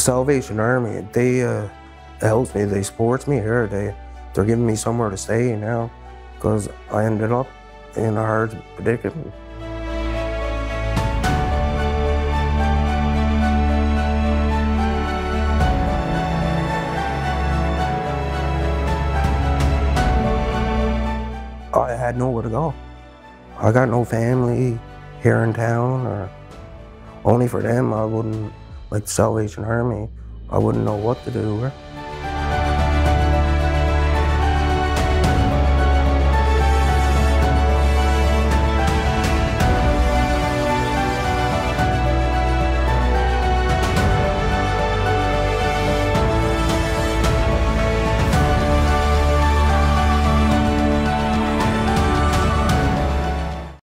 Salvation Army, they uh, helps me. They supports me here. They they're giving me somewhere to stay now because I ended up in a hard predicament. I had nowhere to go. I got no family here in town, or only for them. I wouldn't like Salvation Army. I wouldn't know what to do.